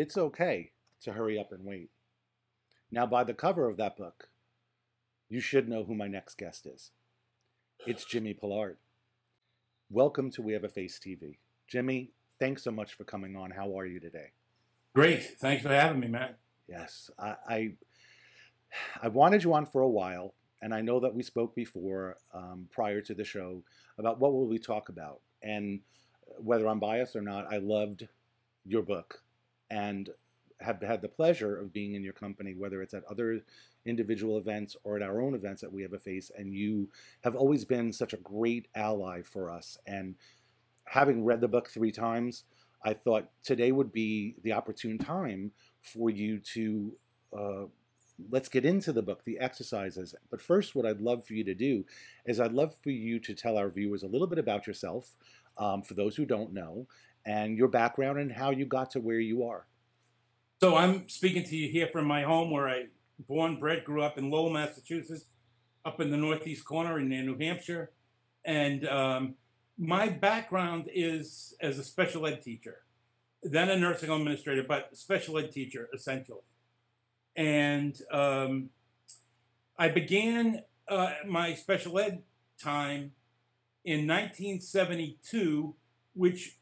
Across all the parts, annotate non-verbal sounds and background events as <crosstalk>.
It's okay to hurry up and wait. Now, by the cover of that book, you should know who my next guest is. It's Jimmy Pollard. Welcome to We Have a Face TV. Jimmy, thanks so much for coming on. How are you today? Great. Thanks for having me, Matt. Yes, I, I, I wanted you on for a while, and I know that we spoke before um, prior to the show about what will we talk about, and whether I'm biased or not, I loved your book, and have had the pleasure of being in your company, whether it's at other individual events or at our own events that we have a face. And you have always been such a great ally for us. And having read the book three times, I thought today would be the opportune time for you to uh, let's get into the book, the exercises. But first, what I'd love for you to do is I'd love for you to tell our viewers a little bit about yourself, um, for those who don't know, and your background and how you got to where you are. So I'm speaking to you here from my home where I born, bred, grew up in Lowell, Massachusetts, up in the northeast corner in New Hampshire. And um, my background is as a special ed teacher, then a nursing home administrator, but special ed teacher essentially. And um, I began uh, my special ed time in 1972, which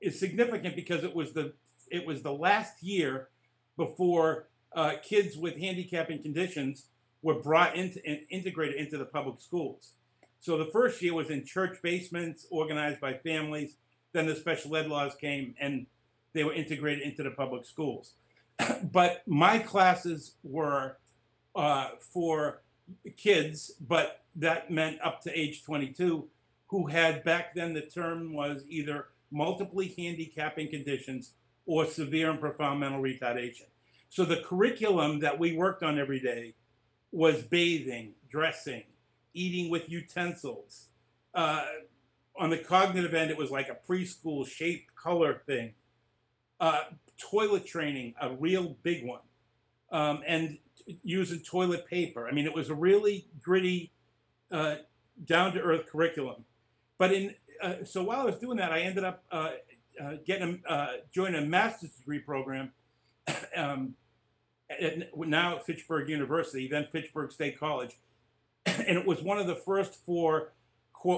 is significant because it was the it was the last year before uh, kids with handicapping conditions were brought into and integrated into the public schools. So the first year was in church basements organized by families. Then the special ed laws came and they were integrated into the public schools. <clears throat> but my classes were uh, for kids, but that meant up to age 22, who had back then the term was either multiply handicapping conditions or severe and profound mental retardation. So the curriculum that we worked on every day was bathing, dressing, eating with utensils. Uh, on the cognitive end, it was like a preschool shape color thing. Uh, toilet training, a real big one, um, and using toilet paper. I mean, it was a really gritty, uh, down to earth curriculum. But in uh, so while I was doing that, I ended up uh, uh, getting a, uh, joining a master's degree program. <coughs> um, at, now at Fitchburg University, then Fitchburg State College, <coughs> and it was one of the first for,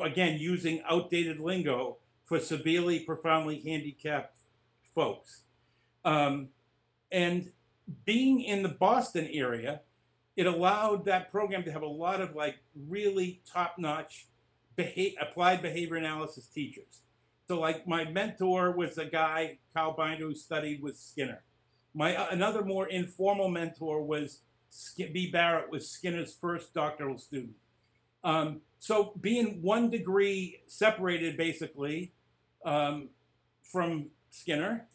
again, using outdated lingo for severely, profoundly handicapped folks. Um, and being in the Boston area, it allowed that program to have a lot of like really top-notch applied behavior analysis teachers. So like my mentor was a guy, Carl Binder, who studied with Skinner. My uh, another more informal mentor was B. Barrett, was Skinner's first doctoral student. Um, so being one degree separated basically um, from Skinner,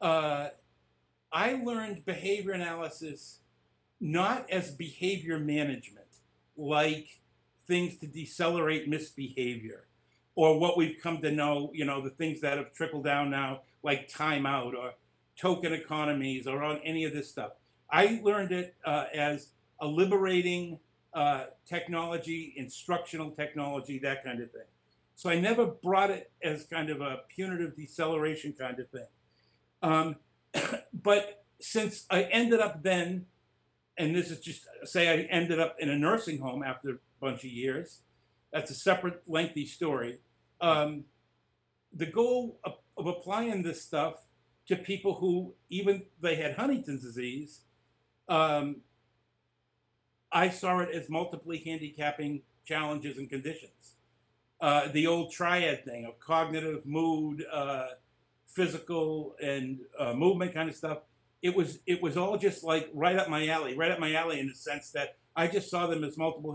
uh, I learned behavior analysis not as behavior management, like things to decelerate misbehavior or what we've come to know, you know, the things that have trickled down now, like timeout or token economies or on any of this stuff. I learned it uh, as a liberating uh, technology, instructional technology, that kind of thing. So I never brought it as kind of a punitive deceleration kind of thing. Um, <clears throat> but since I ended up then, and this is just say I ended up in a nursing home after bunch of years, that's a separate, lengthy story. Um, the goal of, of, applying this stuff to people who, even they had Huntington's disease, um, I saw it as multiply handicapping challenges and conditions. Uh, the old triad thing of cognitive, mood, uh, physical, and uh, movement kind of stuff. It was it was all just like right up my alley, right up my alley in the sense that I just saw them as multiple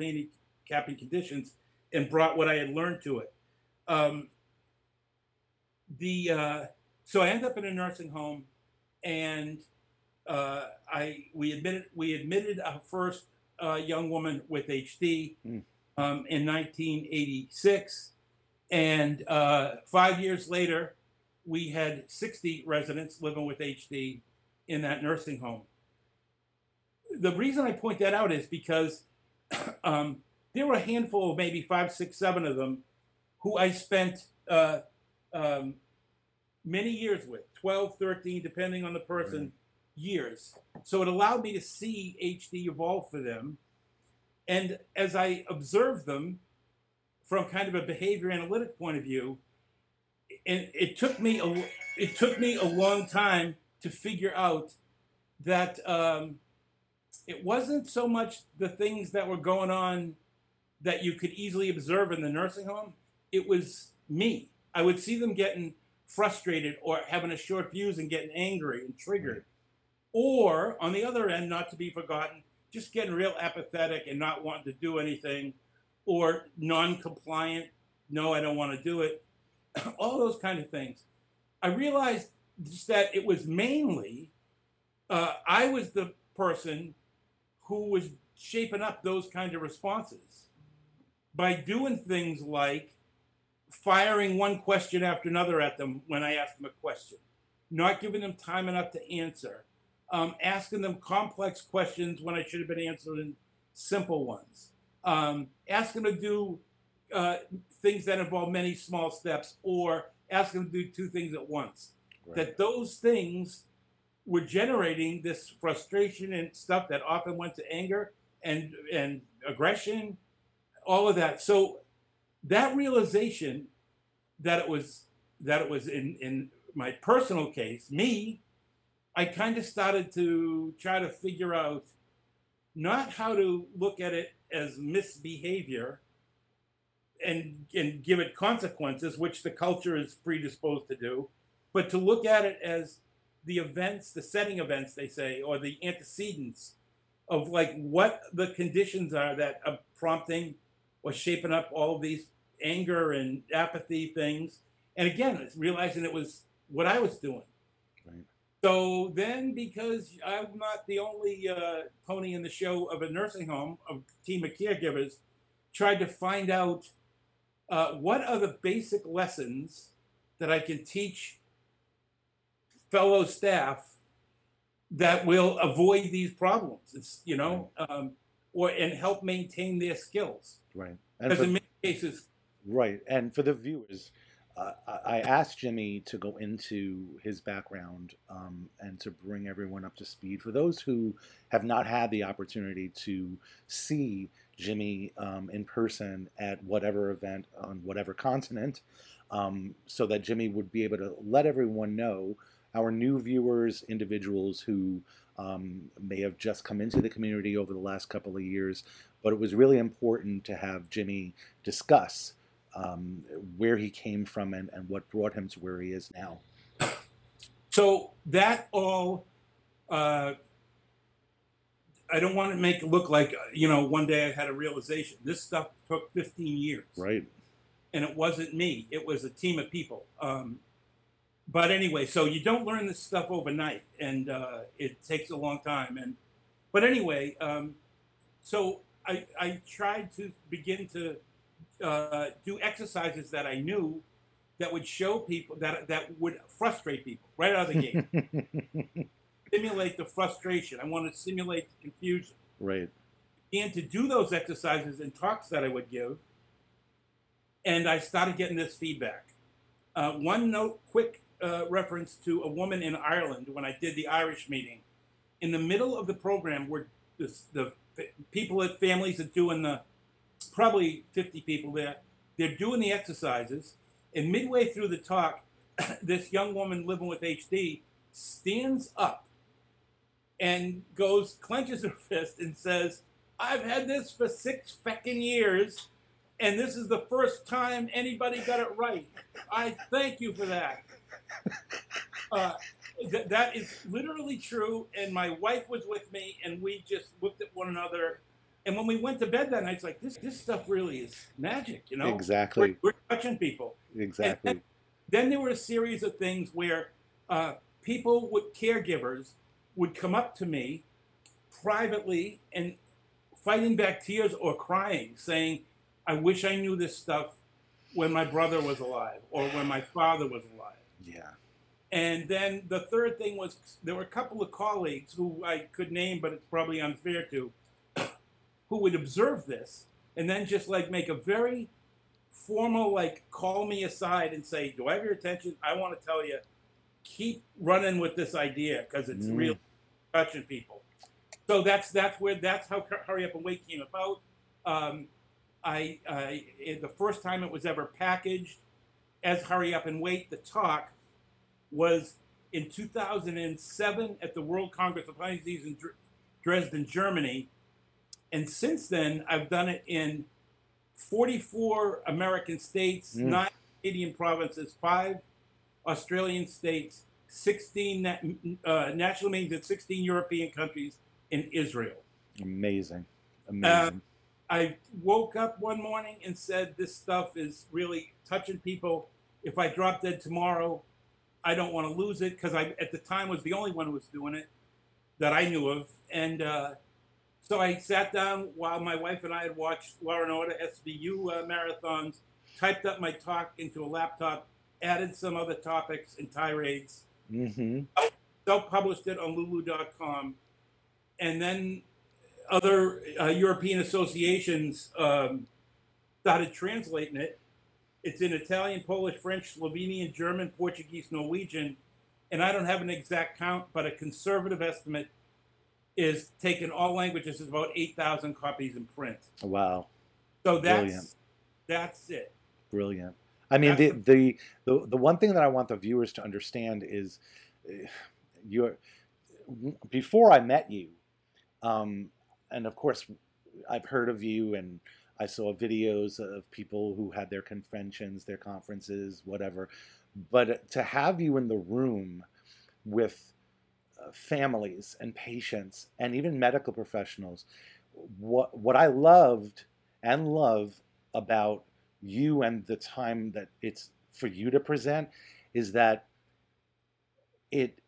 handicapping conditions and brought what I had learned to it. Um, the uh, so I ended up in a nursing home, and uh, I we admitted we admitted our first uh, young woman with HD mm. um, in 1986, and uh, five years later, we had 60 residents living with HD in that nursing home. The reason I point that out is because <coughs> um, there were a handful of maybe five, six, seven of them who I spent uh, um, many years with 12, 13, depending on the person, years. So it allowed me to see HD evolve for them. And as I observed them from kind of a behavior analytic point of view, and it took me a, it took me a long time to figure out that um, it wasn't so much the things that were going on that you could easily observe in the nursing home. It was me. I would see them getting frustrated or having a short fuse and getting angry and triggered. Or on the other end, not to be forgotten, just getting real apathetic and not wanting to do anything or non compliant. No, I don't want to do it. <laughs> All those kind of things. I realized just that it was mainly, uh, I was the person who was shaping up those kind of responses by doing things like firing one question after another at them when I ask them a question, not giving them time enough to answer, um, asking them complex questions when I should have been answering simple ones, um, asking them to do uh, things that involve many small steps, or asking them to do two things at once. Right. That those things were generating this frustration and stuff that often went to anger and and aggression, all of that. So that realization that it was that it was in in my personal case, me, I kind of started to try to figure out not how to look at it as misbehavior and and give it consequences, which the culture is predisposed to do, but to look at it as the events, the setting events, they say, or the antecedents of like what the conditions are that are prompting or shaping up all these anger and apathy things. And again, it's realizing it was what I was doing. Right. So then, because I'm not the only uh, pony in the show of a nursing home, a team of caregivers, tried to find out uh, what are the basic lessons that I can teach fellow staff that will avoid these problems. It's you know, um, or and help maintain their skills. Right. And Because for, in many cases, right. And for the viewers, uh, I I asked Jimmy to go into his background um, and to bring everyone up to speed. For those who have not had the opportunity to see Jimmy um, in person at whatever event on whatever continent, um, so that Jimmy would be able to let everyone know, our new viewers, individuals who um, may have just come into the community over the last couple of years, but it was really important to have Jimmy discuss um, where he came from and, and what brought him to where he is now. So that all, uh, I don't want to make it look like, uh, you know, one day I had a realization. This stuff took 15 years. Right. And it wasn't me, it was a team of people. Um, but anyway, so you don't learn this stuff overnight, and uh, it takes a long time. And but anyway, um, so I, I tried to begin to uh, do exercises that I knew that would show people that that would frustrate people right out of the gate. <laughs> simulate the frustration. I want to simulate the confusion. right. And to do those exercises and talks that I would give, and I started getting this feedback. Uh, one note, quick uh, reference to a woman in Ireland when I did the Irish meeting. In the middle of the program, where the people at families are doing the probably 50 people there, they're doing the exercises, and midway through the talk, <coughs> this young woman living with HD stands up and goes, clenches her fist, and says, I've had this for six feckin' years, and this is the first time anybody got it right. I thank you for that. <laughs> Uh, th- that is literally true, and my wife was with me, and we just looked at one another. And when we went to bed that night, it's like this. This stuff really is magic, you know. Exactly. We're, we're touching people. Exactly. Then there were a series of things where uh, people with caregivers would come up to me privately and fighting back tears or crying, saying, I wish I knew this stuff when my brother was alive or when my father was alive. Yeah. And then the third thing was there were a couple of colleagues who I could name, but it's probably unfair to, <coughs> who would observe this and then just like make a very formal, like call me aside and say, Do I have your attention? I want to tell you keep running with this idea because it's Mm. really touching people. So that's that's where that's how Hurry Up and Wait came about. Um, I, I the first time it was ever packaged as Hurry Up and Wait, the talk was in 2007 at the World Congress of Honey Disease in Dresden, Germany. And since then, I've done it in 44 American states, Mm. nine Canadian provinces, five Australian states, 16 uh, national meetings in 16 European countries, in Israel. Amazing. Amazing. I woke up one morning and said, This stuff is really touching people. If I drop dead tomorrow, I don't want to lose it because I, at the time, was the only one who was doing it that I knew of. And uh, so I sat down while my wife and I had watched Law and Order SVU uh, marathons, typed up my talk into a laptop, added some other topics and tirades, mm-hmm. self published it on Lulu.com, and then other uh, European associations um, started translating it. It's in Italian, Polish, French, Slovenian, German, Portuguese, Norwegian, and I don't have an exact count, but a conservative estimate is taken all languages is about eight thousand copies in print. Wow. So that's Brilliant. that's it. Brilliant. I mean, the, the the the one thing that I want the viewers to understand is, eh, you're before I met you, um, and of course, I've heard of you and I saw videos of people who had their conventions, their conferences, whatever. But to have you in the room with uh, families and patients and even medical professionals, what what I loved and love about you and the time that it's for you to present is that it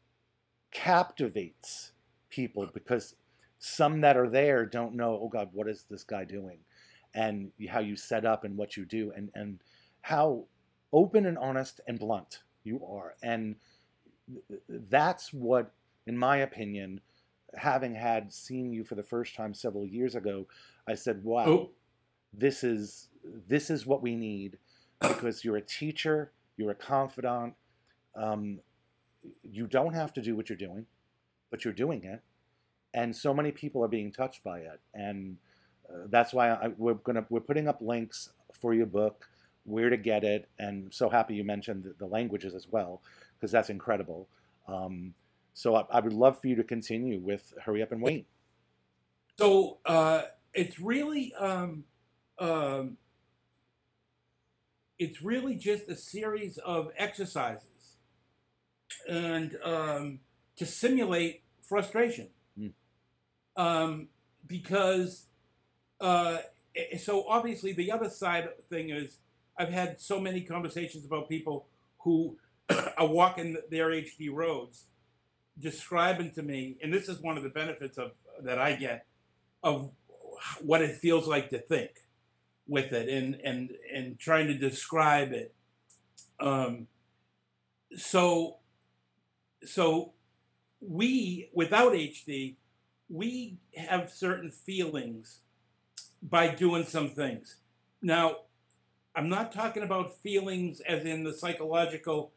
captivates people because some that are there don't know oh god what is this guy doing and how you set up and what you do and and how open and honest and blunt you are. And that's what in my opinion having had seen you for the first time several years ago i said wow Oh, this is this is what we need because you're a teacher you're a confidant um, you don't have to do what you're doing but you're doing it and so many people are being touched by it. And uh, that's why I, we're gonna we're putting up links for your book where to get it and so happy you mentioned the, the languages as well because that's incredible um, so I, I would love for you to continue with hurry up and wait So uh, it's really um, um, it's really just a series of exercises and um, to simulate frustration. Mm. Um, because uh, so obviously the other side thing is I've had so many conversations about people who <clears throat> are walking their HD roads, describing to me, and this is one of the benefits of that I get of what it feels like to think with it and and and trying to describe it. Um so so we without hd we have certain feelings by doing some things now i'm not talking about feelings as in the psychological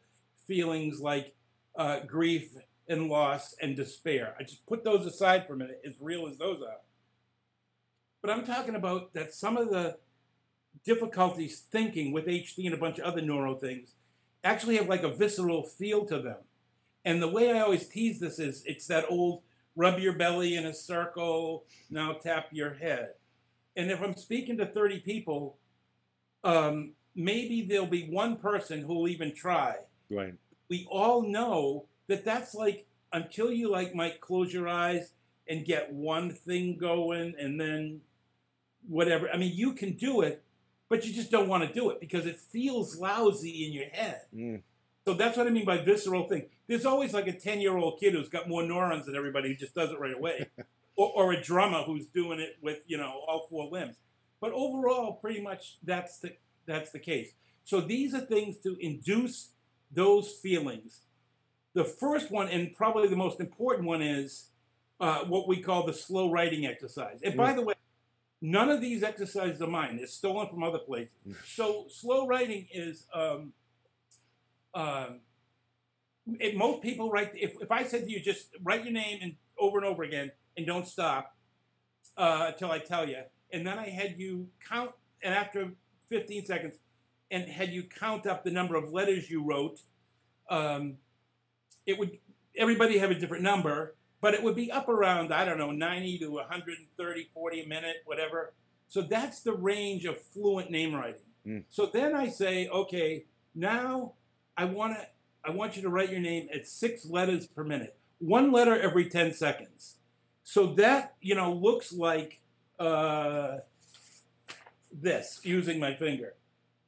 feelings like uh, grief and loss and despair i just put those aside for a minute as real as those are but I'm talking about that some of the difficulties thinking with HD and a bunch of other neuro things actually have like a visceral feel to them. And the way I always tease this is it's that old rub your belly in a circle, now tap your head. And if I'm speaking to 30 people, um, maybe there'll be one person who'll even try. right We all know that that's like until you like might close your eyes and get one thing going and then whatever. I mean, you can do it, but you just don't want to do it because it feels lousy in your head. Mm. So that's what I mean by visceral thing. There's always like a 10 year old kid who's got more neurons than everybody who just does it right away, <laughs> or, or a drummer who's doing it with you know all four limbs. But overall, pretty much that's the that's the case. So these are things to induce those feelings. The first one, and probably the most important one, is uh, what we call the slow writing exercise. And by the way, none of these exercises are mine. They're stolen from other places. So slow writing is um, um, it, most people write. If, if I said to you, just write your name and over and over again and don't stop uh, until I tell you, and then I had you count, and after 15 seconds, and had you count up the number of letters you wrote, um, it would everybody have a different number, but it would be up around I don't know 90 to 130, 40 a minute, whatever. So that's the range of fluent name writing. Mm. So then I say, okay, now I want to I want you to write your name at six letters per minute, one letter every 10 seconds. So that, you know, looks like uh, this using my finger.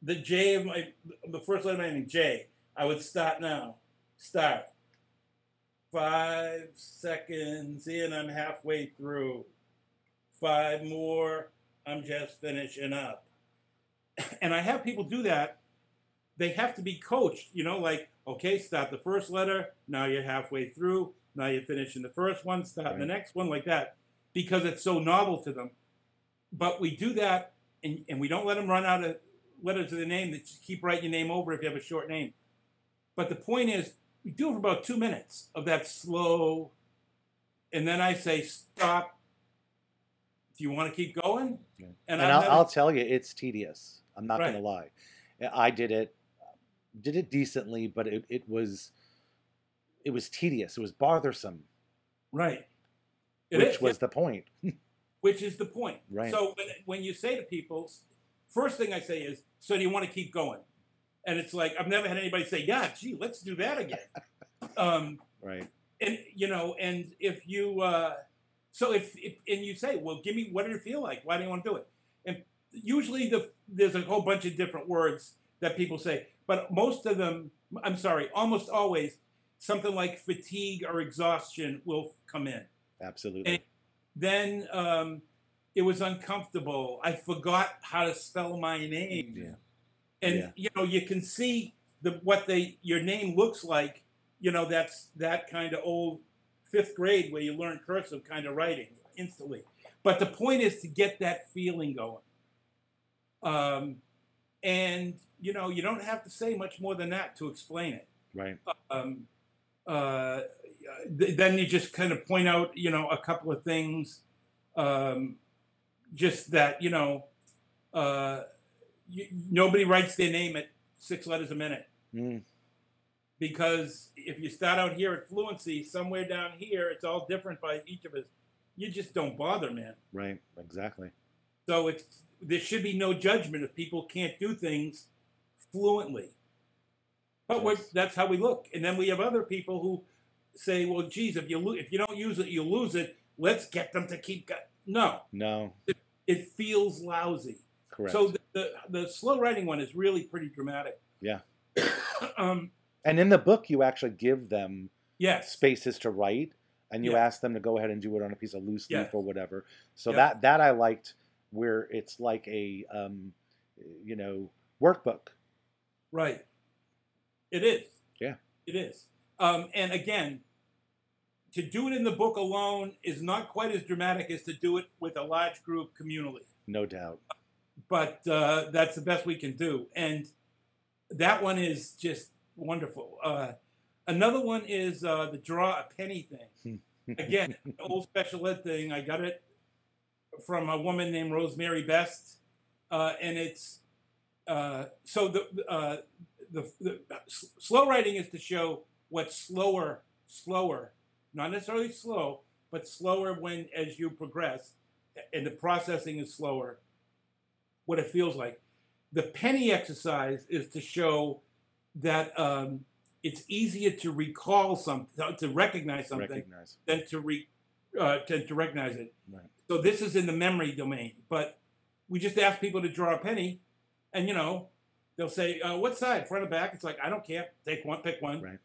The J of my, the first letter of my name, J. I would start now. Start. Five seconds in, I'm halfway through. Five more, I'm just finishing up. <laughs> And I have people do that. They have to be coached, you know, like, okay, start the first letter, now you're halfway through, now you're finishing the first one, start the next one, like that, because it's so novel to them. But we do that, and, and we don't let them run out of letters of the name. That you keep writing your name over if you have a short name. But the point is, we do it for about two minutes of that slow, and then I say stop. Do you want to keep going? Yeah. And, And, I'll, never- I'll tell you, it's tedious. I'm not Right. going to lie. I did it, did it decently, but it, it was, it was tedious. It was bothersome, right. It which is, was the point. <laughs> which is the point. Right. So when, when you say to people, first thing I say is, "So do you want to keep going?" And it's like I've never had anybody say, "Yeah, gee, let's do that again." <laughs> um, Right. and you know, and if you, uh, so if, if and you say, "Well, give me what did it feel like? Why do you want to do it?" And usually the there's a whole bunch of different words that people say, but most of them, I'm sorry, almost always, something like fatigue or exhaustion will come in Absolutely. then um, it was uncomfortable. I forgot how to spell my name, yeah. and Yeah. you know you can see the what they your name looks like. You know that's that kind of old fifth grade where you learn cursive kind of writing instantly. But the point is to get that feeling going. Um, and you know you don't have to say much more than that to explain it Right. um, uh, th- then you just kind of point out, you know, a couple of things, um, just that you know, uh, nobody writes their name at six letters a minute Mm, because if you start out here at fluency, somewhere down here, it's all different by each of us. You just don't bother, man. right. Exactly. So it's there should be no judgment if people can't do things fluently. But Yes. that's how we look. And then we have other people who say, "Well, geez, if you lo- if you don't use it, you lose it. Let's get them to keep." Go-. No, No. it feels lousy. Correct. So the, the the slow writing one is really pretty dramatic. Yeah. <coughs> um. and in the book, you actually give them Yes. spaces to write, and you Yeah. ask them to go ahead and do it on a piece of loose leaf Yes. or whatever. So Yeah. that that I liked, where it's like a um, you know workbook. Right. It is. Yeah. It is. Um, and again, to do it in the book alone is not quite as dramatic as to do it with a large group communally. No doubt. But uh, that's the best we can do. And that one is just wonderful. Uh, another one is uh, the draw a penny thing. <laughs> Again, an old special ed thing. I got it from a woman named Rosemary Best, uh, and it's uh, so the uh, the, the s- slow writing is to show what's slower, slower, not necessarily slow, but slower when as you progress, and the processing is slower. What it feels like. The penny exercise is to show that um, it's easier to recall something, to recognize something, Recognize. than to re uh, to, to recognize it. Right. So this is in the memory domain, but we just ask people to draw a penny, and you know they'll say, uh, "What side, front or back?" It's like I don't care. Take one, pick one. Right.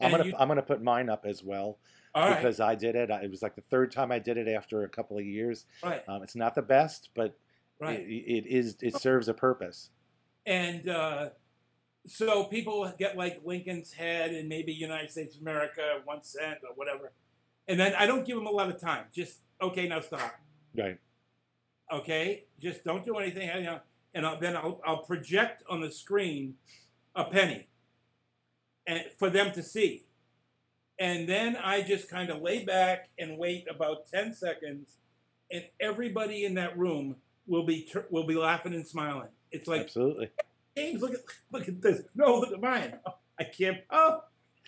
I'm And gonna you- I'm gonna put mine up as well All right, because I did it. I- It was like the third time I did it after a couple of years. right, Um, it's not the best, but right. it, it is. It serves a purpose. And uh, so people get like Lincoln's head and maybe United States of America, one cent or whatever, and then I don't give them a lot of time. Just okay, now stop. Right. okay just don't do anything and I'll, then I'll, I'll project on the screen a penny and for them to see And then I just kind of lay back and wait about 10 seconds, and everybody in that room will be tur- will be laughing and smiling. It's like, Absolutely. James, look at look at this. No, look at mine. Oh, I can't. Oh,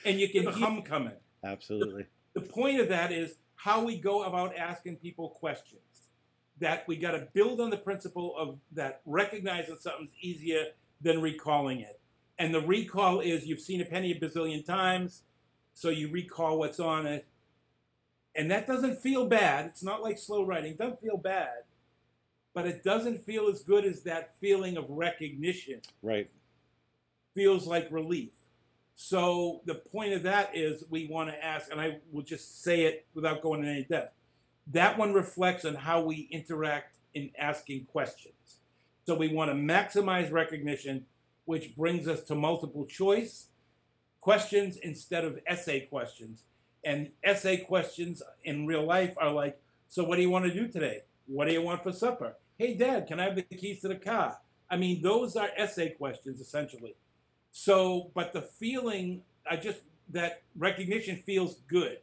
and you can hear hum coming. Absolutely. The point of that is how we go about asking people questions. That we got to build on the principle of that recognizing something's easier than recalling it. And the recall is you've seen a penny a bazillion times, so you recall what's on it. And that doesn't feel bad. It's not like slow writing, it doesn't feel bad. But it doesn't feel as good as that feeling of recognition Right. feels like relief. So the point of that is we want to ask, and I will just say it without going into any depth. That one reflects on how we interact in asking questions. So we want to maximize recognition, which brings us to multiple choice questions instead of essay questions. And essay questions in real life are like, so what do you want to do today? What do you want for supper? Hey, Dad, can I have the keys to the car? I mean, those are essay questions essentially. So, but the feeling, I just, that recognition feels good.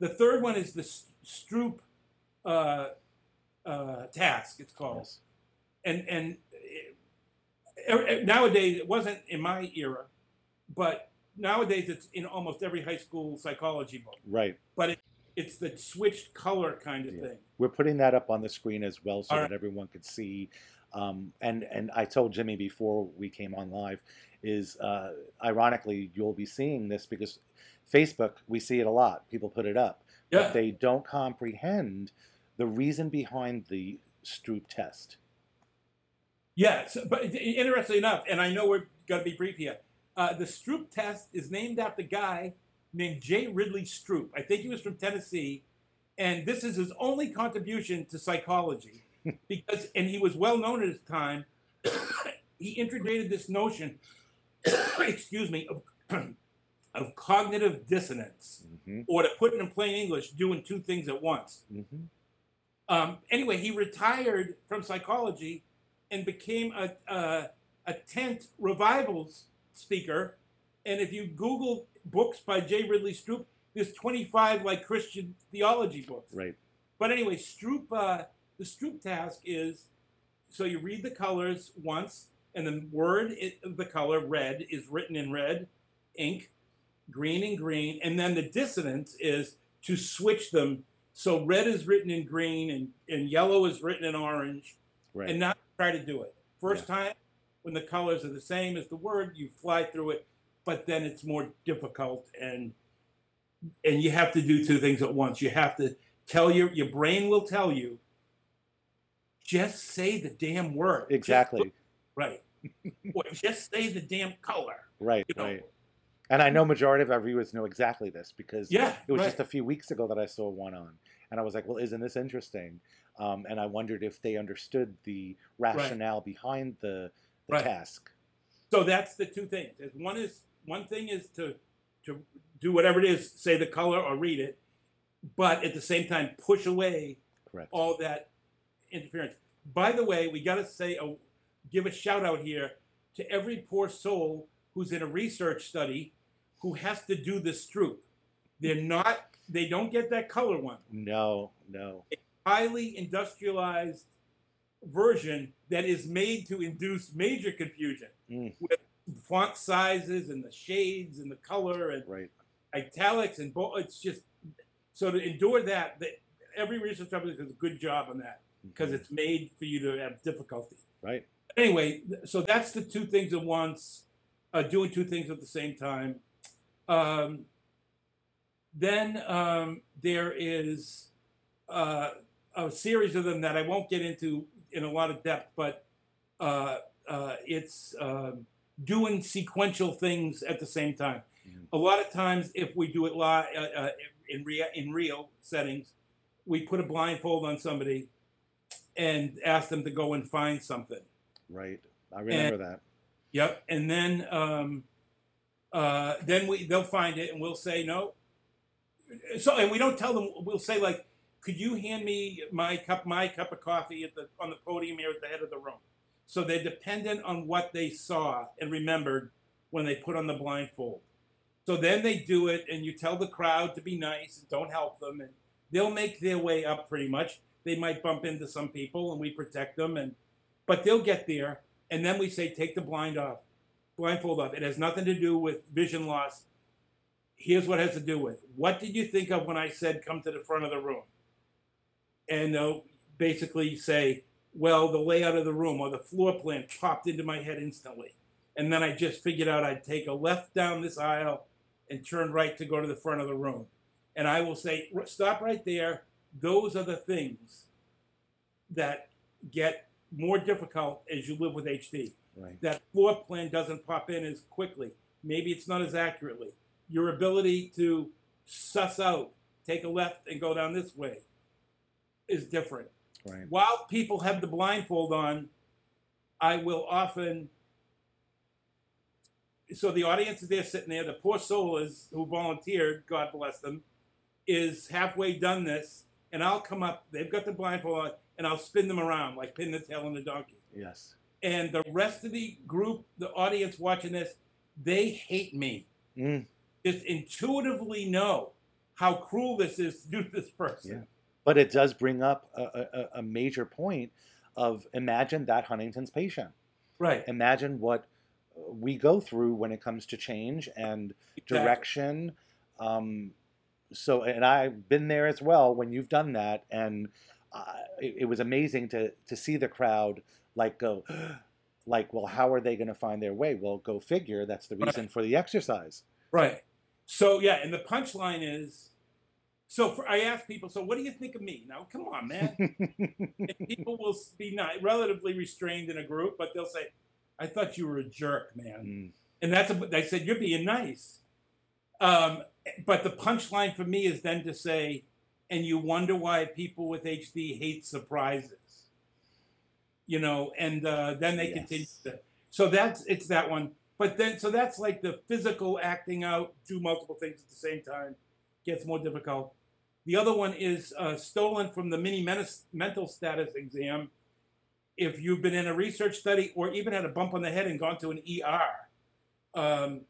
The third one is the Stroop uh, uh, task, it's called. Yes. And, and it, er- nowadays, it wasn't in my era, but nowadays it's in almost every high school psychology book. Right. But it, it's the switched color kind of Yeah. thing. We're putting that up on the screen as well so All that everyone could see. Um, and and I told Jimmy before we came on live, is uh, ironically you'll be seeing this because Facebook we see it a lot. People put it up, Yeah. but they don't comprehend the reason behind the Stroop test. Yes, but interestingly enough, and I know we're going to be brief here, uh, the Stroop test is named after a guy named J. Ridley Stroop. I think he was from Tennessee, and this is his only contribution to psychology <laughs> because, and he was well known at his time. <coughs> he integrated this notion, <coughs> excuse me, of, of cognitive dissonance, hmm or to put it in plain English, doing two things at once. hmm Um, anyway, he retired from psychology and became a, a, a tent revivals speaker. And if you Google books by J. Ridley Stroop, there's 25 like Christian theology books. Right. But anyway, Stroop, uh, the Stroop task is so you read the colors once, and the word i- of the color red is written in red ink, green and green, and then the dissonance is to switch them. So red is written in green, and, and yellow is written in orange, Right. and not try to do it. First time, when the colors are the same as the word, you fly through it, but then it's more difficult and and you have to do two things at once. You have to tell your your brain will tell you just say the damn word. Just- exactly. right. <laughs> or just say the damn color. Right. you know. Right. And I know majority of our viewers know exactly this because Yeah. it was right. just a few weeks ago that I saw one on, and I was like, "Well, isn't this interesting?" Um, and I wondered if they understood the rationale behind the, the Right. task. So that's the two things. One is one thing is to to do whatever it is, say the color or read it, but at the same time push away Correct. all that interference. By the way, we got to say, a, give a shout out here to every poor soul who's in a research study who has to do the Stroop. They're not. They don't get that color one. No, no. Highly industrialized version that is made to induce major confusion Mm, with font sizes and the shades and the color and right. italics and bold. It's just so to endure that. that every research company does a good job on that because Mhm. it's made for you to have difficulty. right. Anyway, so that's the two things at once, uh, doing two things at the same time. Um, then um, there is uh, a series of them that I won't get into in a lot of depth, but uh, uh, it's um doing sequential things at the same time. Mhm. A lot of times, if we do it live uh, uh, in real in real settings, we put a blindfold on somebody and ask them to go and find something. Right. I remember that. Yep. And then um, uh, then we they'll find it and we'll say no. So and we don't tell them. We'll say like, could you hand me my cup my cup of coffee at the on the podium here at the head of the room? So they're dependent on what they saw and remembered when they put on the blindfold. So then they do it, and you tell the crowd to be nice and don't help them, and they'll make their way up pretty much. They might bump into some people, and we protect them, and but they'll get there. And then we say, take the blind off, blindfold off. It has nothing to do with vision loss. Here's what it has to do with. What did you think of when I said come to the front of the room? And they'll basically say, well, the layout of the room or the floor plan popped into my head instantly. And then I just figured out I'd take a left down this aisle and turn right to go to the front of the room. And I will say, stop right there. Those are the things that get more difficult as you live with HD. Right. That floor plan doesn't pop in as quickly. Maybe it's not as accurately. Your ability to suss out, take a left and go down this way is different. Right. While people have the blindfold on, I will often. So the audience is there sitting there. The poor soul is who volunteered, God bless them, is halfway done this, and I'll come up. They've got the blindfold on, and I'll spin them around like pin the tail on the donkey. Yes. And the rest of the group, the audience watching this, they hate me. Mm. Just intuitively know how cruel this is to do <laughs> to this person. Yeah. But it does bring up a, a, a major point of imagine that Huntington's patient. Right. Imagine what we go through when it comes to change and Exactly. direction. Um, so, and I've been there as well when you've done that, and uh, it, it was amazing to to see the crowd like go, <gasps> like, well, how are they going to find their way? Well, go figure. That's the Right. reason for the exercise. Right. So yeah, and the punchline is, so for, I ask people, so what do you think of me? Now, come on, man. <laughs> people will be not relatively restrained in a group, but they'll say, "I thought you were a jerk, man." Mm, And that's a, I said, "You're being nice." Um, but the punchline for me is then to say, and you wonder why people with HD hate surprises. You know, and uh, then they Yes. continue. To, so that's it's that one. But then, so that's like the physical acting out, do multiple things at the same time, gets more difficult. The other one is uh, stolen from the mini mental status exam. If you've been in a research study or even had a bump on the head and gone to an ER, um,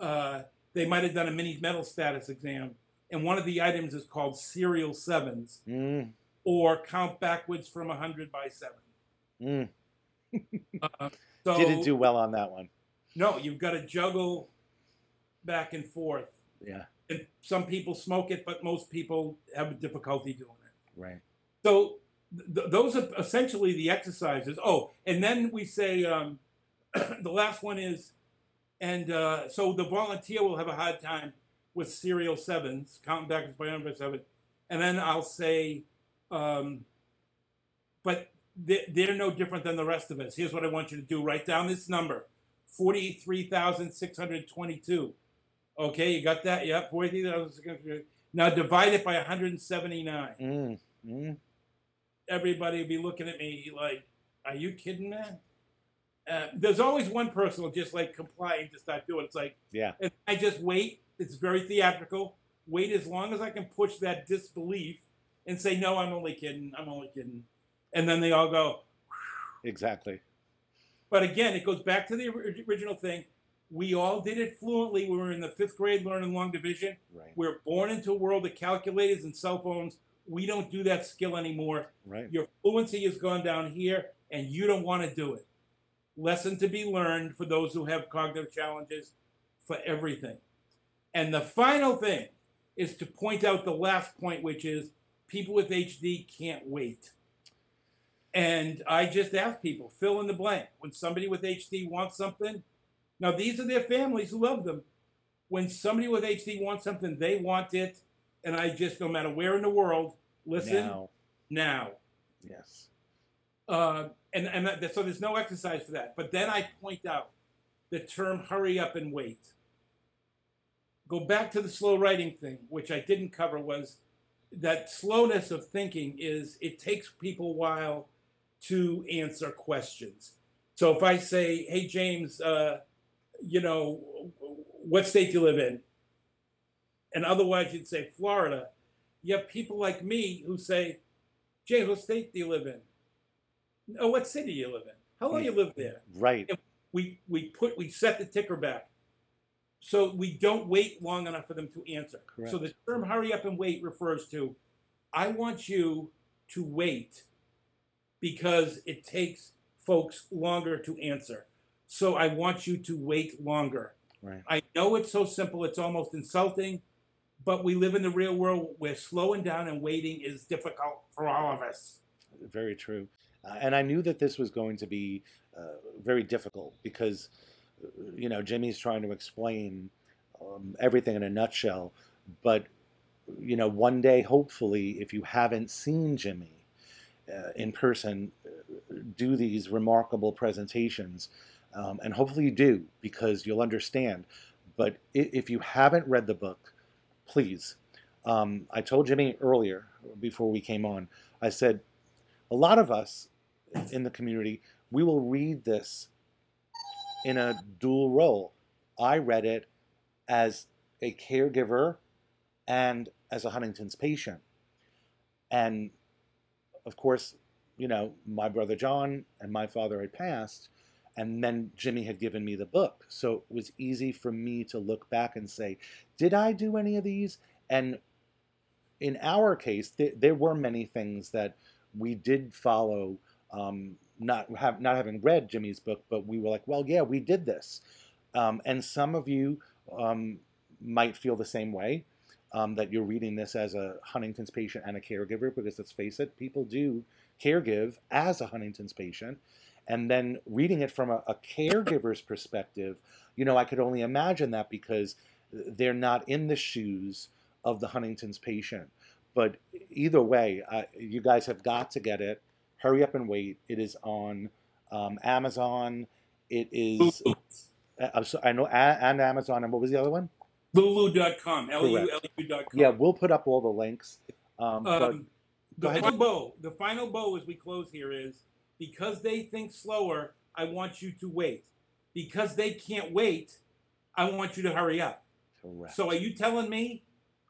uh, they might have done a mini mental status exam. And one of the items is called serial sevens mm, or count backwards from 100 by seven. mm. <laughs> Uh, so, Didn't do well on that one. no, you've got to juggle back and forth. Yeah. And some people smoke it, but most people have difficulty doing it. Right. So th- those are essentially the exercises. Oh, and then we say um, <clears throat> the last one is, and uh, so the volunteer will have a hard time with serial sevens, counting backwards by number seven, and then I'll say, um, but they- they're no different than the rest of us. Here's what I want you to do: write down this number, forty-three thousand six hundred twenty-two. Okay, you got that? Yep, forty-three thousand six hundred. Now divide it by one hundred and seventy-nine Mm, mm. everybody would be looking at me like, "Are you kidding, man?" Uh, there's always one person who'll just like comply and just not do it. It's like, Yeah. and I just wait. It's very theatrical. Wait as long as I can push that disbelief and say, "No, I'm only kidding. I'm only kidding," and then they all go. Exactly. But again, it goes back to the original thing. We all did it fluently. when We were in the fifth grade learning long division. Right. We're born into a world of calculators and cell phones. We don't do that skill anymore. Right. Your fluency has gone down here, and you don't want to do it. Lesson to be learned for those who have cognitive challenges for everything. And the final thing is to point out the last point, which is people with HD can't wait. And I just ask people, fill in the blank. When somebody with HD wants something, now these are their families who love them. When somebody with HD wants something, they want it. And I just, no matter where in the world, listen Now. now. Yes. Uh, and and that, so there's no exercise for that. But then I point out the term "hurry up and wait." Go back to the slow writing thing, which I didn't cover. Was that slowness of thinking is it takes people a while to answer questions. So if I say, "Hey James, uh, you know, what state do you live in?" and otherwise you'd say Florida, you have people like me who say, James, what state do you live in? Oh, what city do you live in? How long you live there? Right. We we put we set the ticker back. so we don't wait long enough for them to answer. Correct. So the term hurry up and wait refers to I want you to wait because it takes folks longer to answer. So I want you to wait longer. Right. I know it's so simple, it's almost insulting, but we live in the real world where slowing down and waiting is difficult for all of us. Very true. Uh, and I knew that this was going to be uh, very difficult because, uh, you know, Jimmy's trying to explain um, everything in a nutshell. But, you know, one day, hopefully, if you haven't seen Jimmy uh, in person, uh, do these remarkable presentations. Um, and hopefully you do because you'll understand. But if you haven't read the book, please. Um, I told Jimmy earlier before we came on, I said, a lot of us in the community, we will read this in a dual role. I read it as a caregiver and as a Huntington's patient. And of course, you know, my brother John and my father had passed, and then Jimmy had given me the book. So it was easy for me to look back and say, did I do any of these? And in our case, th- there were many things that we did follow. Um, not have not having read Jimmy's book, but we were like, well, yeah, we did this. Um, and some of you um, might feel the same way. Um, that you're reading this as a Huntington's patient and a caregiver, because let's face it, people do caregive as a Huntington's patient. And then reading it from a, a caregiver's perspective, you know, I could only imagine that because they're not in the shoes of the Huntington's patient. But either way, uh, you guys have got to get it. Hurry up and wait. It is on um, Amazon. It is. Uh, so, I know, and, and Amazon. And what was the other one? Lulu.com. L-U-L-U.com. Yeah, we'll put up all the links. Um, but Um, go the ahead. final bow, the final bow as we close here is because they think slower, I want you to wait. Because they can't wait, I want you to hurry up. correct. So are you telling me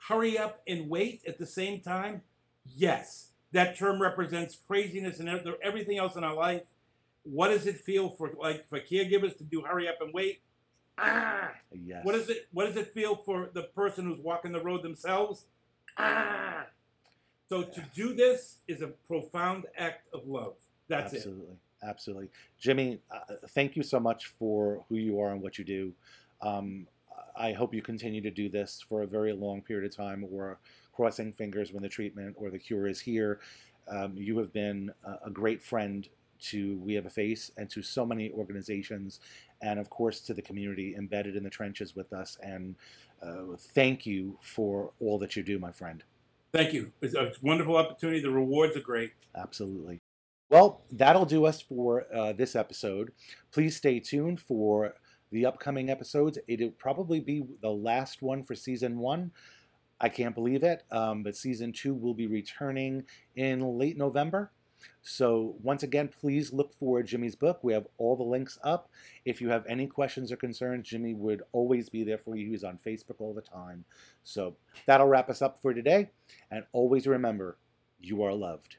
hurry up and wait at the same time? Yes. That term represents craziness and everything else in our life. What does it feel for like for caregivers to do hurry up and wait? Ah. yes. What does it what does it feel for the person who's walking the road themselves? Ah. So to do this is a profound act of love. That's it. absolutely, absolutely. Jimmy, uh, thank you so much for who you are and what you do. Um, I hope you continue to do this for a very long period of time. We're crossing fingers when the treatment or the cure is here. Um, you have been a, a great friend to We Have a Face and to so many organizations, and of course to the community embedded in the trenches with us. And uh, thank you for all that you do, my friend. Thank you. It's a wonderful opportunity. The rewards are great. Absolutely. Well, that'll do us for uh, this episode. Please stay tuned for the upcoming episodes. It'll probably be the last one for season one. I can't believe it, um, but season two will be returning in late November. So, once again, please look for Jimmy's book. We have all the links up. If you have any questions or concerns, Jimmy would always be there for you. He's on Facebook all the time. So, that'll wrap us up for today. And always remember, you are loved.